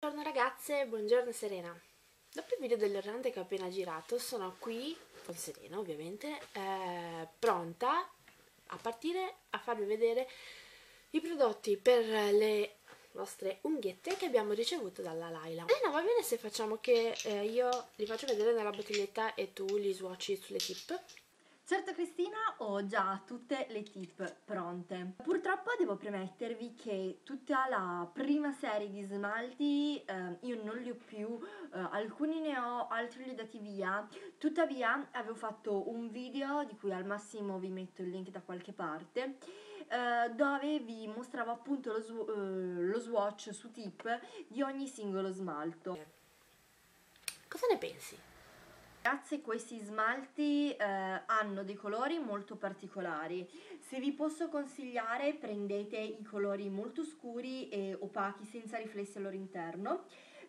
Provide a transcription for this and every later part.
Buongiorno ragazze, buongiorno Serena. Dopo il video dell'Orlante che ho appena girato, sono qui, con Serena ovviamente, eh, pronta a partire a farvi vedere i prodotti per le nostre unghiette che abbiamo ricevuto dalla Laila. E no, va bene se facciamo che eh, io li faccio vedere nella bottiglietta e tu li swatchi sulle tip? Certo Cristina, ho già tutte le tip pronte. Purtroppo devo premettervi che tutta la prima serie di smalti eh, io non li ho più, eh, alcuni ne ho, altri li ho dati via. Tuttavia avevo fatto un video di cui al massimo vi metto il link da qualche parte eh, dove vi mostravo appunto lo, sw eh, lo swatch su tip di ogni singolo smalto. Cosa ne pensi? Ragazze questi smalti eh, hanno dei colori molto particolari, se vi posso consigliare prendete i colori molto scuri e opachi senza riflessi al loro interno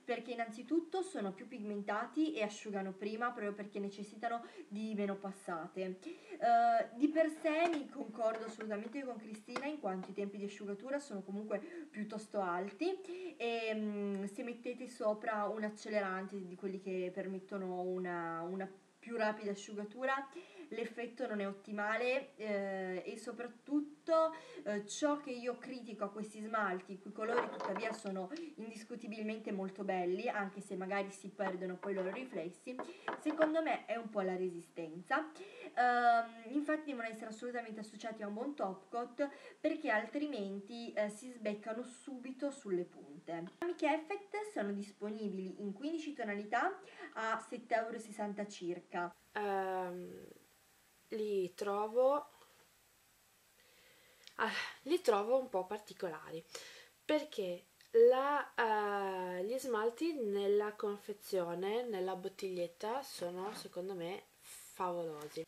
perché innanzitutto sono più pigmentati e asciugano prima proprio perché necessitano di meno passate. Uh, di per sé mi concordo assolutamente con Cristina in quanto i tempi di asciugatura sono comunque piuttosto alti e um, se mettete sopra un accelerante di quelli che permettono una, una più rapida asciugatura l'effetto non è ottimale eh, e soprattutto eh, ciò che io critico a questi smalti, i cui colori tuttavia sono indiscutibilmente molto belli, anche se magari si perdono poi i loro riflessi, secondo me è un po' la resistenza. Uh, infatti devono essere assolutamente associati a un buon top coat perché altrimenti uh, si sbeccano subito sulle punte. Amiche Effect sono disponibili in 15 tonalità a 7,60 euro circa. Um, li trovo ah, li trovo un po' particolari perché la, uh, gli smalti nella confezione, nella bottiglietta, sono secondo me favolosi.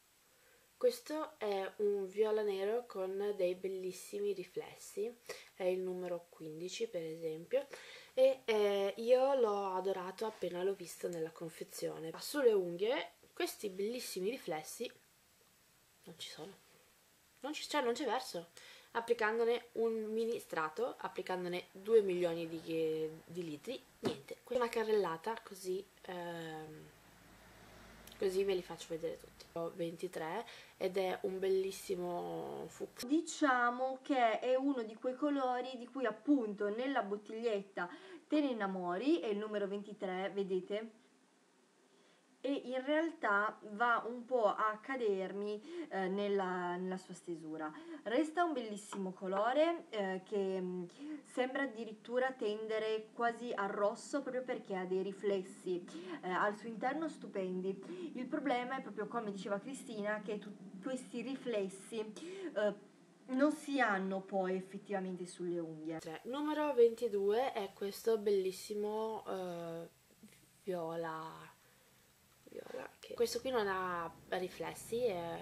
Questo è un viola nero con dei bellissimi riflessi, è il numero 15 per esempio, e eh, io l'ho adorato appena l'ho visto nella confezione. Sulle unghie questi bellissimi riflessi non ci sono. Non ci, cioè non c'è verso. Applicandone un mini strato applicandone 2 milioni di, di litri niente. Una carrellata così ehm, così ve li faccio vedere tutti. Ho 23 ed è un bellissimo fucsia. Diciamo che è uno di quei colori di cui appunto nella bottiglietta te ne innamori è il numero 23 vedete e in realtà va un po' a cadermi eh, nella, nella, sua stesura. Resta un bellissimo colore eh, che mm, sembra addirittura tendere quasi al rosso proprio perché ha dei riflessi eh, al suo interno stupendi. Il problema è proprio come diceva Cristina che questi riflessi eh, non si hanno poi effettivamente sulle unghie. Numero 22 è questo bellissimo eh, viola viola che questo qui non ha riflessi è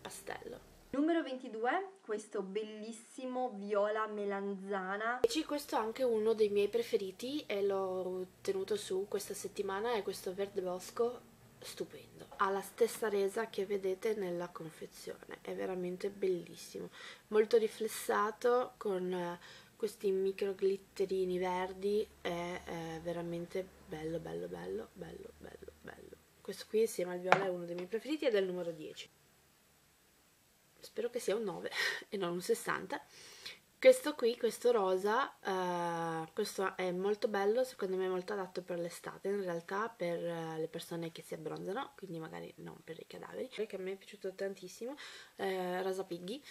pastello Numero 22, questo bellissimo viola melanzana. Invece questo è anche uno dei miei preferiti e l'ho tenuto su questa settimana, è questo verde bosco stupendo. Ha la stessa resa che vedete nella confezione, è veramente bellissimo. Molto riflessato con questi micro glitterini verdi è, è veramente bello bello bello bello bello bello. Questo qui insieme al viola è uno dei miei preferiti ed è il numero 10 spero che sia un 9 e non un 60 questo qui, questo rosa, uh, questo è molto bello, secondo me è molto adatto per l'estate, in realtà per uh, le persone che si abbronzano, quindi magari non per i cadaveri, che a me è piaciuto tantissimo, uh, rosa piggy,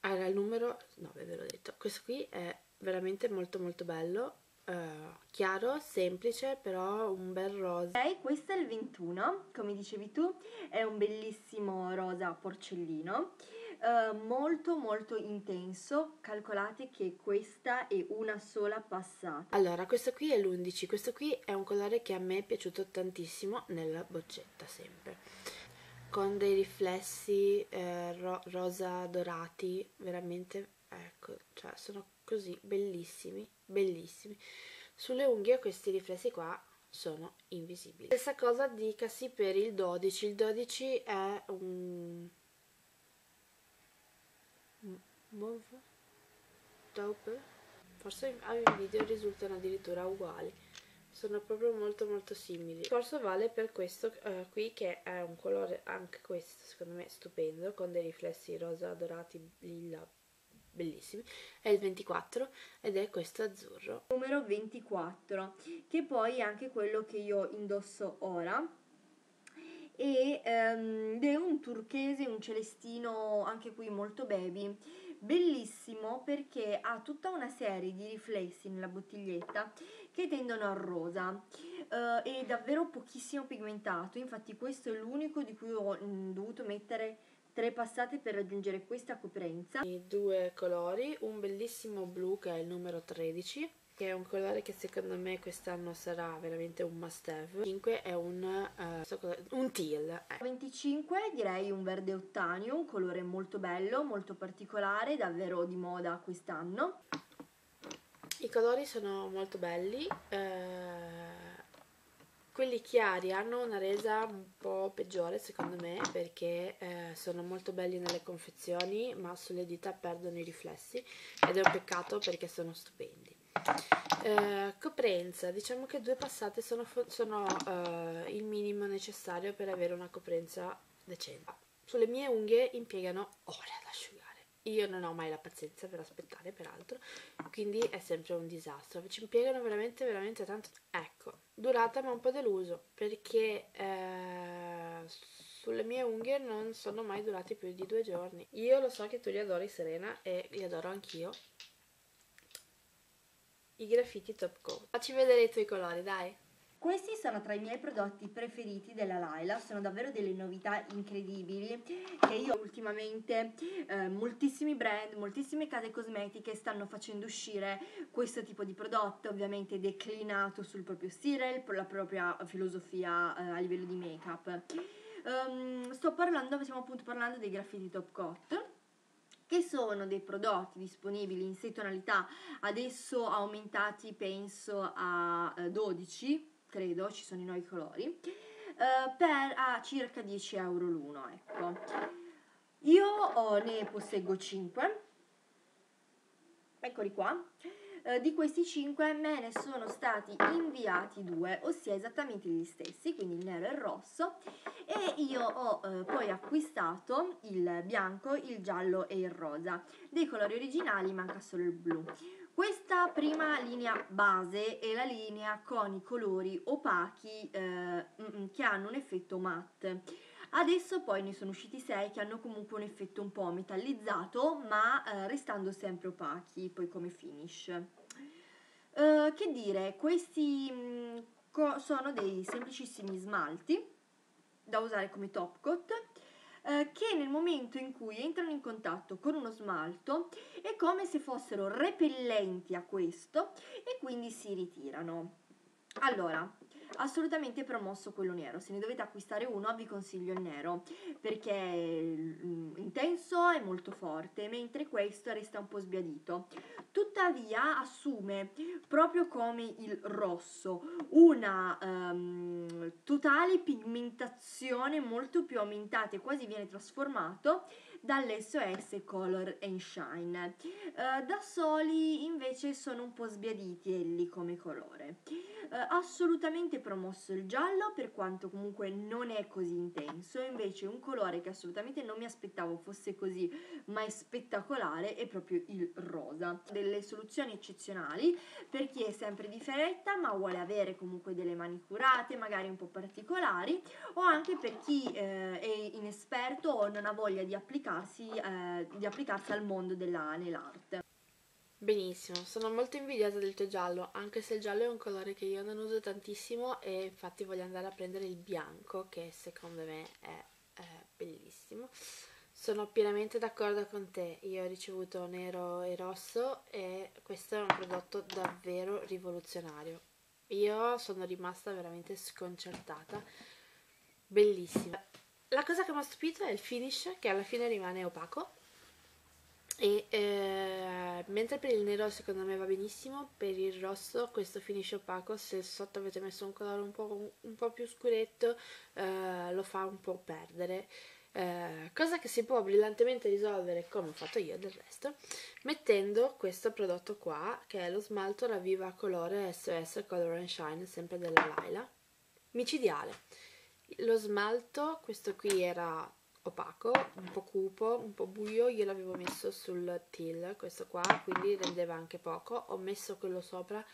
era il numero 9 ve l'ho detto. Questo qui è veramente molto molto bello. Uh, chiaro, semplice però un bel rosa. Ok, questo è il 21 come dicevi tu è un bellissimo rosa porcellino uh, molto molto intenso. Calcolate che questa è una sola passata. Allora questo qui è l'11 questo qui è un colore che a me è piaciuto tantissimo nella boccetta sempre con dei riflessi eh, ro rosa dorati veramente ecco cioè sono così bellissimi bellissimi. Sulle unghie questi riflessi qua sono invisibili. Stessa cosa dicasi per il 12 il 12 è un mauve taupe forse in video risultano addirittura uguali sono proprio molto molto simili. Il discorso vale per questo uh, qui che è un colore anche questo secondo me stupendo con dei riflessi rosa dorati lilla bellissimi. È il 24 ed è questo azzurro. Numero 24 che poi è anche quello che io indosso ora. E, um, ed è un turchese un celestino anche qui molto baby. Bellissimo perché ha tutta una serie di riflessi nella bottiglietta che tendono al rosa uh, è davvero pochissimo pigmentato infatti questo è l'unico di cui ho mh, mm, dovuto mettere tre passate per raggiungere questa coprenza. I due colori un bellissimo blu che è il numero 13 che è un colore che secondo me quest'anno sarà veramente un must have. 5 è un, uh, un teal eh. 25 direi un verde ottanio un colore molto bello molto particolare davvero di moda quest'anno i colori sono molto belli eh, quelli chiari hanno una resa un po' peggiore secondo me perché eh, sono molto belli nelle confezioni ma sulle dita perdono i riflessi ed è un peccato perché sono stupendi eh, coprenza, diciamo che due passate sono, sono eh, il minimo necessario per avere una coprenza decente. Sulle mie unghie impiegano ore ad asciugare. Io non ho mai la pazienza per aspettare, peraltro, quindi è sempre un disastro. Ci impiegano veramente, veramente tanto. Ecco, durata ma un po' deluso, perché eh, sulle mie unghie non sono mai durati più di due giorni. Io lo so che tu li adori, Serena, e li adoro anch'io, i graffiti top coat. Facci vedere i tuoi colori, dai. Questi sono tra i miei prodotti preferiti della Laila, sono davvero delle novità incredibili che io ultimamente eh, moltissimi brand, moltissime case cosmetiche stanno facendo uscire questo tipo di prodotto, ovviamente declinato sul proprio stile, la propria filosofia eh, a livello di make up. Um, sto parlando, stiamo appunto parlando dei graffiti top coat che sono dei prodotti disponibili in 6 tonalità, adesso aumentati penso a 12, eh, credo, ci sono i nuovi colori, eh, per a circa 10 euro l'uno, ecco. Io oh, ne posseggo 5, eccoli qua, eh, di questi 5 me ne sono stati inviati due, ossia esattamente gli stessi, quindi il nero e il rosso, e io ho eh, poi acquistato il bianco, il giallo e il rosa. Dei colori originali manca solo il blu. Questa prima linea base è la linea con i colori opachi eh, mm, mm, che hanno un effetto matte. Adesso poi ne sono usciti 6 che hanno comunque un effetto un po' metallizzato ma eh, restando sempre opachi poi come finish. Uh, che dire, questi mh, mm, sono dei semplicissimi smalti da usare come top coat eh, che nel momento in cui entrano in contatto con uno smalto è come se fossero repellenti a questo e quindi si ritirano. Allora, assolutamente promosso quello nero. Se ne dovete acquistare uno, vi consiglio il nero perché è mm, intenso e molto forte, mentre questo resta un po' sbiadito. Tuttavia assume proprio come il rosso una um, totale pigmentazione molto più aumentata e quasi viene trasformato dall'SOS Color and Shine. Uh, da soli invece sono un po' sbiaditi elli come colore. Uh, assolutamente promosso il giallo per quanto comunque non è così intenso, invece un colore che assolutamente non mi aspettavo fosse così, ma è spettacolare, è proprio il rosa. Delle soluzioni eccezionali per chi è sempre di fretta ma vuole avere comunque delle mani curate, magari un po' particolari, o anche per chi eh, è inesperto o non ha voglia di applicarsi, eh, di applicarsi al mondo della nail art. Benissimo, sono molto invidiosa del tuo giallo, anche se il giallo è un colore che io non uso tantissimo e infatti voglio andare a prendere il bianco che secondo me è, è bellissimo. Sono pienamente d'accordo con te, io ho ricevuto nero e rosso e questo è un prodotto davvero rivoluzionario. Io sono rimasta veramente sconcertata, bellissima. La cosa che mi ha stupito è il finish che alla fine rimane opaco. E eh, mentre per il nero secondo me va benissimo, per il rosso questo finish opaco se sotto avete messo un colore un po', un po più scuretto eh, lo fa un po' perdere Eh, cosa che si può brillantemente risolvere come ho fatto io del resto mettendo questo prodotto qua che è lo smalto Raviva Colore SOS Color and Shine sempre della Laila. Micidiale. Lo smalto questo qui era opaco un po' cupo un po' buio io l'avevo messo sul teal questo qua quindi rendeva anche poco. Ho messo quello sopra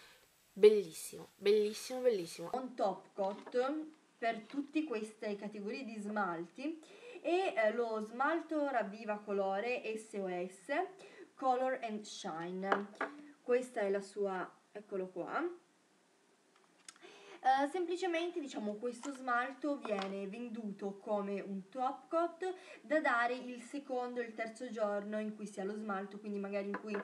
bellissimo bellissimo bellissimo. Un top coat per tutte queste categorie di smalti e eh, lo smalto ravviva colore SOS Color and Shine. Questa è la sua eccolo qua. Uh, semplicemente diciamo questo smalto viene venduto come un top coat da dare il secondo e il terzo giorno in cui si ha lo smalto quindi magari in cui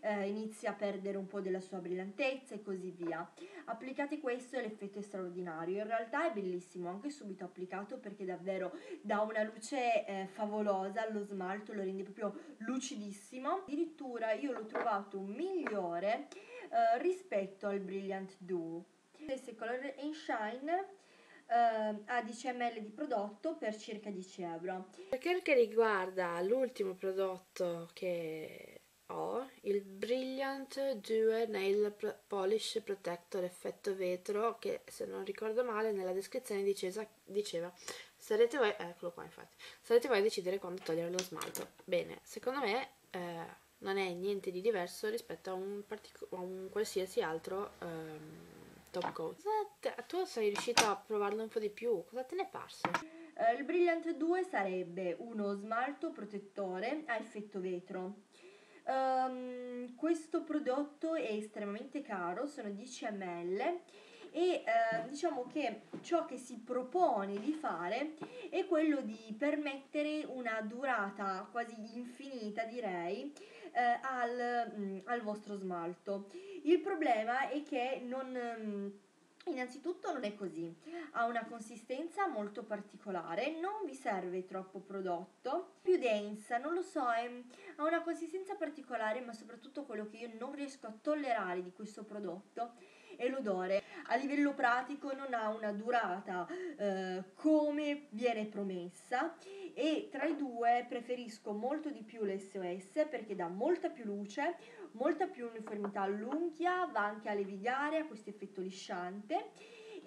eh, inizia a perdere un po' della sua brillantezza e così via. Applicate questo e l'effetto è straordinario, in realtà è bellissimo anche subito applicato perché davvero dà una luce eh, favolosa allo smalto, lo rende proprio lucidissimo, addirittura io l'ho trovato migliore eh, rispetto al Brilliant Duo. Questo è Color and Shine Uh, a 10 ml di prodotto per circa 10 euro. Per quel che riguarda l'ultimo prodotto che ho il Brilliant Duo Nail Polish Protector effetto vetro che se non ricordo male nella descrizione diceva, diceva sarete voi, eccolo qua infatti, sarete voi a decidere quando togliere lo smalto. Bene, secondo me eh, non è niente di diverso rispetto a un, a un qualsiasi altro ehm, top coat. Tu sei riuscita a provarlo un po' di più, cosa te ne è parso? Uh, il Brilliant 2 sarebbe uno smalto protettore a effetto vetro Um, questo prodotto è estremamente caro, sono 10 ml e uh, diciamo che ciò che si propone di fare è quello di permettere una durata quasi infinita direi uh, al, um, al, vostro smalto. Il problema è che non... Um, Innanzitutto non è così, ha una consistenza molto particolare, non vi serve troppo prodotto, più densa, non lo so, è, ha una consistenza particolare, ma soprattutto quello che io non riesco a tollerare di questo prodotto è l'odore. A livello pratico non ha una durata eh, come viene promessa e tra i due preferisco molto di più l'SOS perché dà molta più luce, molta più uniformità all'unghia, va anche a levigliare, ha questo effetto lisciante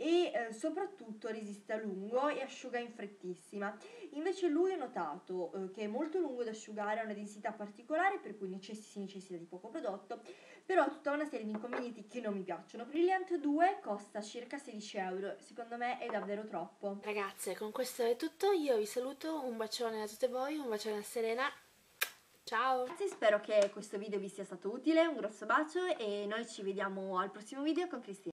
e eh, soprattutto resiste a lungo e asciuga in frettissima. Invece lui ho notato eh, che è molto lungo da asciugare, ha una densità particolare per cui necess- si necessita di poco prodotto, però ha tutta una serie di inconvenienti che non mi piacciono. Brilliant 2 costa circa 16 euro, secondo me è davvero troppo. Ragazze, con questo è tutto, io vi saluto, un bacione a tutte voi, un bacione a Serena Ciao! Ragazzi, spero che questo video vi sia stato utile, un grosso bacio e noi ci vediamo al prossimo video con Cristina.